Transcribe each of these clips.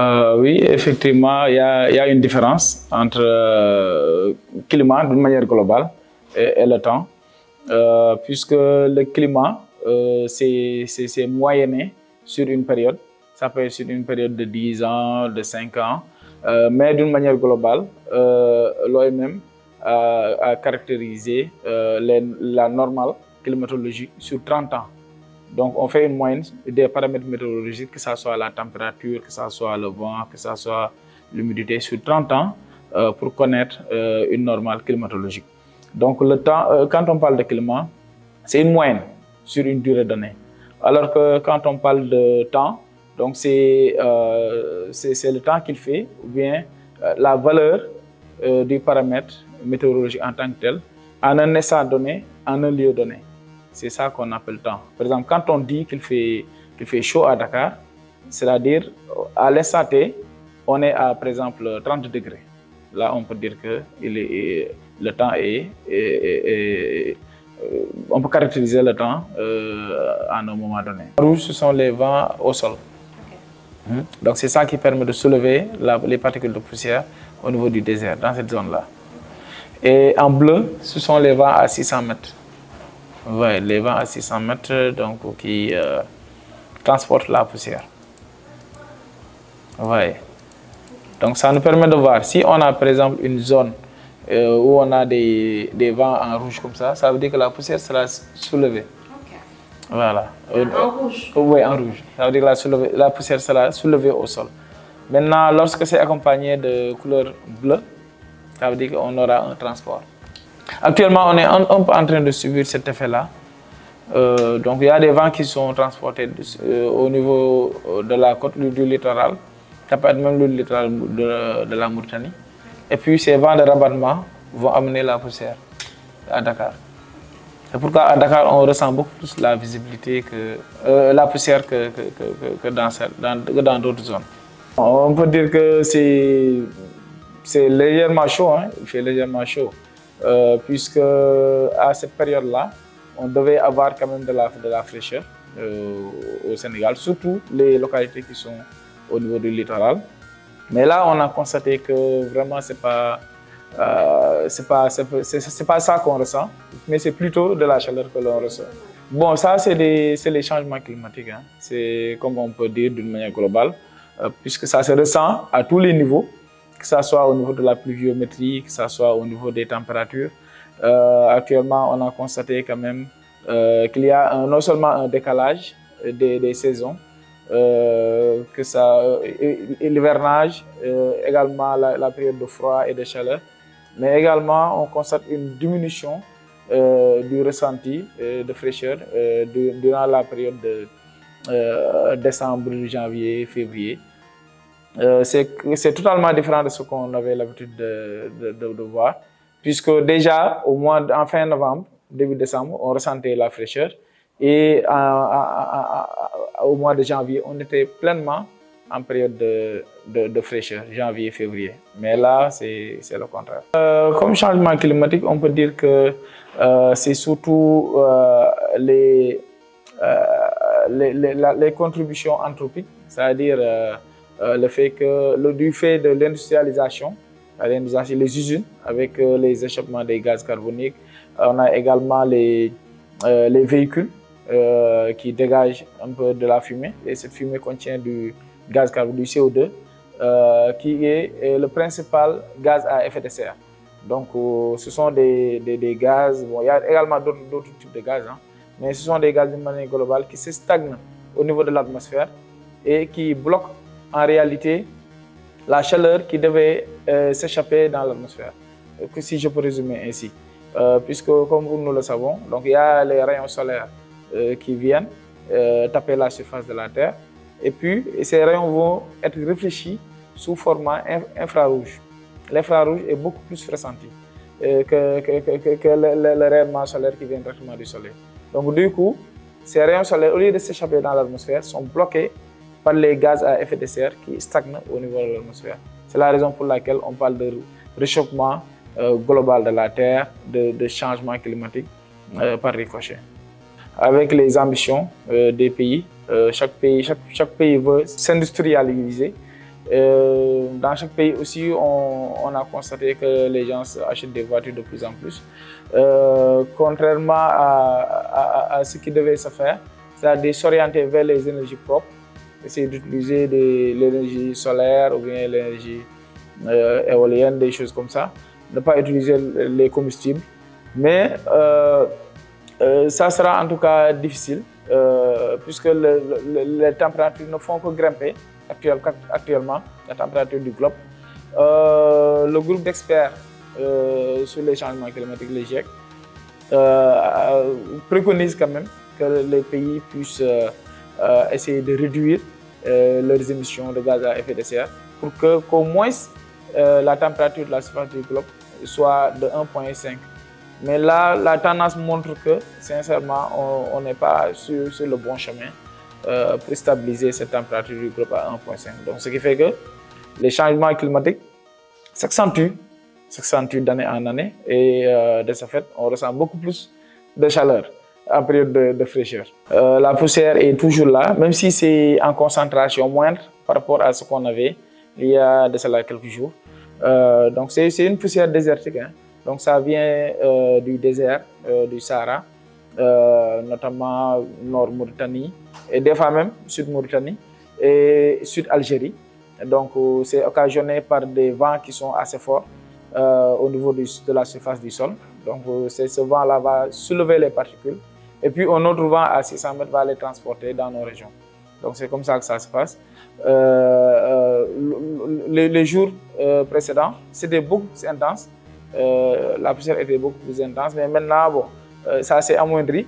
Euh, oui, effectivement, il y a, une différence entre euh, climat d'une manière globale et, le temps, euh, puisque le climat, euh, c'est moyenné sur une période. Ça peut être sur une période de 10 ans, de 5 ans, mais d'une manière globale, l'OMM a, caractérisé la normale climatologique sur 30 ans. Donc, on fait une moyenne des paramètres météorologiques, que ce soit la température, que ce soit le vent, que ce soit l'humidité, sur 30 ans euh, pour connaître euh, une normale climatologique. Donc, le temps, euh, quand on parle de climat, c'est une moyenne sur une durée donnée. Alors que quand on parle de temps, donc c'est le temps qu'il fait, ou bien la valeur du paramètre météorologique en tant que tel, en un instant donné, en un lieu donné. C'est ça qu'on appelle temps. Par exemple, quand on dit qu'il fait, qu'il fait chaud à Dakar, c'est-à-dire à l'instant T, on est à, par exemple, 30 degrés. Là, on peut dire que il est, le temps est, est- est- est- on peut caractériser le temps euh, à un moment donné. Rouge, ce sont les vents au sol. Mhm. Donc, c'est ça qui permet de soulever la- les particules de poussière au niveau du désert, dans cette zone-là. Et en bleu, ce sont les vents à 600 mètres. Ouais, les vents à 600 mètres donc, qui euh, transportent la poussière. Ouais. Donc ça nous permet de voir si on a par exemple une zone euh, où on a des, des vents en rouge comme ça, ça veut dire que la poussière sera soulevée. Voilà. Euh, En rouge. oui, en rouge. Ça veut dire que la, soulever- la poussière sera soulevée au sol. Maintenant, lorsque c'est accompagné de couleur bleue, ça veut dire qu'on aura un transport. Actuellement, on est un, peu en train de subir cet effet-là. Euh, donc, il y a des vents qui sont transportés euh, au niveau euh, de la côte du, littoral. Ça peut être même le littoral de, la Mauritanie. Et puis, ces vents de rabattement vont amener la poussière à Dakar. C'est pourquoi à Dakar, on ressent beaucoup plus la visibilité que la poussière que, dans d'autres zones. On peut dire que c'est légèrement chaud, hein, il fait légèrement chaud, euh, puisque à cette période-là, on devait avoir quand même de la, fraîcheur euh, au Sénégal, surtout les localités qui sont au niveau du littoral. Mais là, on a constaté que vraiment, c'est pas, euh, pas, pas- ça qu'on ressent, mais c'est plutôt de la chaleur que l'on ressent. Bon, ça, c'est les changements climatiques. hein. C'est comme on peut dire d'une manière globale, euh, puisque ça se ressent à tous les niveaux, que ce soit au niveau de la pluviométrie, que ce soit au niveau des températures. Euh, actuellement, on a constaté quand même euh, qu'il y a non seulement un décalage euh, des, saisons, que ça, l'hivernage, également la, période de froid et de chaleur, mais également on constate une diminution du ressenti de fraîcheur du- durant la période de décembre, janvier, février. Euh, c'est totalement différent de ce qu'on avait l'habitude de, voir, puisque déjà au mois en fin novembre, début décembre, on ressentait la fraîcheur et au mois de janvier, on était pleinement en période de, fraîcheur, janvier, février. Mais là, c'est le contraire. Euh, comme changement climatique, on peut dire que euh, c'est surtout les, les, contributions anthropiques, c'est-à-dire le fait que du fait de l'industrialisation, réalisation- les usines avec euh, les échappements des gaz carboniques, on a également les, euh, les véhicules euh, qui dégagent un peu de la fumée et cette fumée contient du gaz carbonique, du CO2, euh, qui est, le principal gaz à effet de serre. Donc, euh, ce sont des, des, des gaz, bon, il y a également d'autres types de gaz, hein, mais ce sont des gaz d'une manière globale qui se stagnent au niveau de l'atmosphère et qui bloquent en réalité la chaleur qui devait euh, s'échapper dans l'atmosphère. Si je peux résumer ainsi. Euh, puisque, comme nous le savons, donc il y a les rayons solaires euh, qui viennent taper la surface de la Terre, et puis ces rayons vont être réfléchis sous format inf- infrarouge. L'infrarouge est beaucoup plus ressenti que, que, que- que le, le- le rayonnement solaire qui vient directement du Soleil. Donc, du coup, ces rayons solaires, au lieu de s'échapper dans l'atmosphère, sont bloqués par les gaz à effet de serre qui stagnent au niveau de l'atmosphère. C'est la raison pour laquelle on parle de réchauffement euh, global de la Terre, de, de changement climatique euh, par ricochet. Avec les ambitions euh, des pays, euh, chaque pays, chaque, chaque pays veut s'industrialiser dans chaque pays aussi, on, a constaté que les gens achètent des voitures de plus en plus. contrairement à, à, ce qui devait se faire, c'est-à-dire s'orienter vers les énergies propres, essayer d'utiliser l'énergie solaire ou bien l'énergie éolienne, des choses comme ça, ne pas utiliser les combustibles. Mais euh, ça sera en tout cas difficile euh, puisque les températures ne font que grimper actuellement, la température du globe. Euh, le groupe d'experts sur les changements climatiques, les GIEC, préconise quand même que les pays puissent essayer de réduire leurs émissions de gaz à effet de serre pour qu'au moins la température de la surface du globe soit de 1,5 mais là, la tendance montre que, sincèrement, on n'est pas sur, le bon chemin euh, pour stabiliser cette température du groupe à 1,5. Donc, ce qui fait que les changements climatiques s'accentuent, d'année en année, et euh, de ce fait, on ressent beaucoup plus de chaleur en période de, fraîcheur. Euh, la poussière est toujours là, même si c'est en concentration moindre par rapport à ce qu'on avait il y a de quelques jours. donc, c'est une poussière désertique. Hein. Donc ça vient euh, du désert, euh, du Sahara, euh, notamment Nord Mauritanie et des fois même Sud Mauritanie et Sud Algérie. Donc c'est occasionné par des vents qui sont assez forts au niveau de la surface du sol. Donc ce vent-là va soulever les particules et puis un autre vent à 600 mètres va les transporter dans nos régions. Donc c'est comme ça que ça se passe. les, jours précédents, c'était beaucoup plus intense. Euh, la poussière était beaucoup plus intense. Mais maintenant, bon, euh, ça s'est amoindri.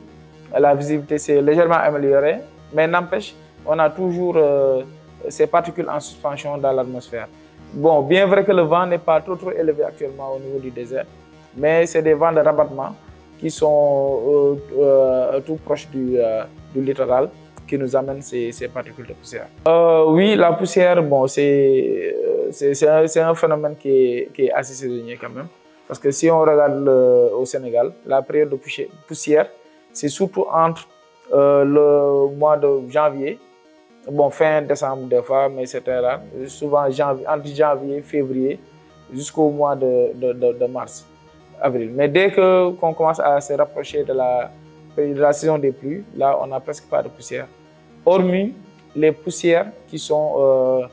La visibilité s'est légèrement améliorée. Mais n'empêche, on a toujours euh, ces particules en suspension dans l'atmosphère. Bon, bien vrai que le vent n'est pas trop, trop élevé actuellement au niveau du désert, mais c'est des vents de rabattement qui sont tout proches du, du, littoral qui nous amènent ces, particules de poussière. oui, la poussière, bon, c'est un, un, phénomène qui est, assez saisonnier quand même. Parce que si on regarde au Sénégal, la période de poussière, c'est surtout entre euh, le mois de janvier, bon, fin décembre des fois, mais très rare, souvent janvier, entre janvier, février, jusqu'au mois de, mars, Mais dès qu'on commence à se rapprocher de la, saison des pluies, là, on n'a presque pas de poussière. Hormis les poussières qui sont euh,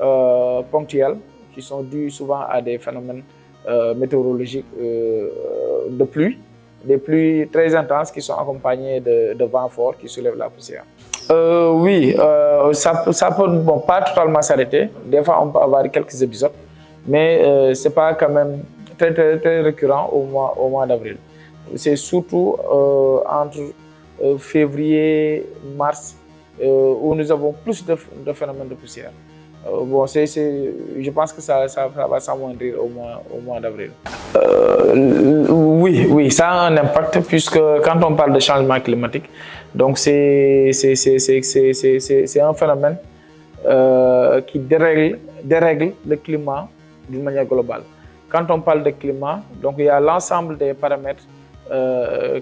euh, ponctuelles, qui sont dues souvent à des phénomènes euh, météorologiques de pluie, des pluies très intenses qui sont accompagnées de, vents forts qui soulèvent la poussière. Oui, ça, ça peut pas totalement s'arrêter. Des fois, on peut avoir quelques épisodes, mais ce n'est pas quand même très, très, très récurrent au mois, au mois d'avril. C'est surtout entre février, mars, où nous avons plus de, de phénomènes de poussière. Euh, bon, c'est, je pense que ça, ça, va s'amoindrir au mois, au mois d'avril. Euh, oui, oui, ça a un impact puisque quand on parle de changement climatique, donc c'est, un phénomène euh, qui dérègle, dérègle le climat d'une manière globale. Quand on parle de climat, donc il y a l'ensemble des paramètres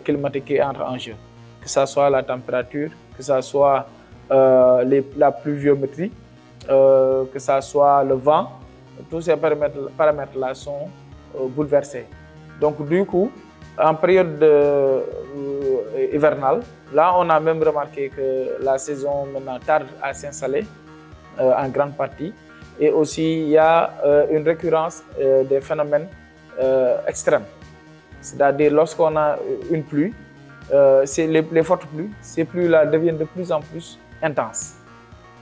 climatiques qui entrent en jeu, que ce soit la température, que ce soit les, la pluviométrie, euh, que ce soit le vent, tous ces paramètres-là sont euh, bouleversés. Donc du coup, en période euh, hivernale, là on a même remarqué que la saison maintenant tarde à s'installer en grande partie. Et aussi, il y a une récurrence des phénomènes extrêmes. C'est-à-dire lorsqu'on a une pluie, les, les, fortes pluies, ces pluies-là deviennent de plus en plus intenses.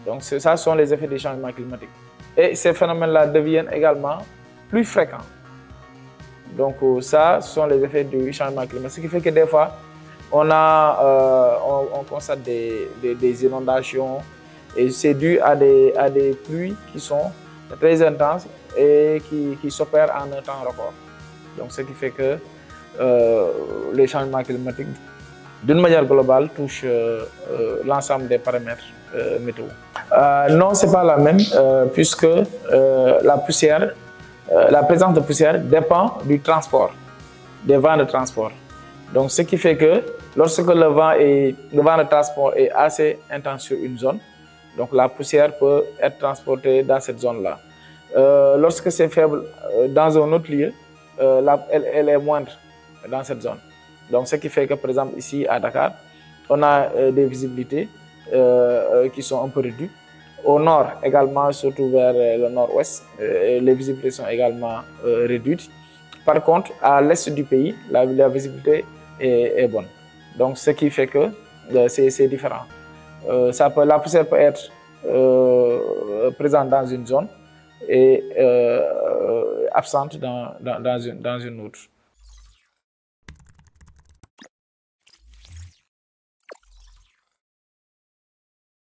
Donc ça sont les effets des changements climatiques. Et ces phénomènes-là deviennent également plus fréquents. Donc euh, ça, sont les effets du changement climatique. Ce qui fait que des fois, on, a, euh, on, constate des, inondations et c'est dû à des, à des pluies qui sont très intenses et qui, qui s'opèrent en un temps record. Donc ce qui fait que euh, les changements climatiques, d'une manière globale, touchent l'ensemble des paramètres météo. Euh, non, ce n'est pas la même, euh, puisque euh, la poussière, la présence de poussière dépend du transport, des vents de transport. Donc, ce qui fait que lorsque le vent, est, le vent de transport est assez intense sur une zone, Donc la poussière peut être transportée dans cette zone-là. Euh, lorsque c'est faible euh, dans un autre lieu, euh, elle, est moindre dans cette zone. Donc ce qui fait que par exemple ici à Dakar, on a des visibilités qui sont un peu réduites. Au nord également, surtout vers le nord-ouest, les visibilités sont également réduites. Par contre, à l'est du pays, la, visibilité est, est bonne. Donc, ce qui fait que c'est différent. Euh, ça peut, la poussière peut être euh, présente dans une zone et euh, absente dans, dans une, dans une autre.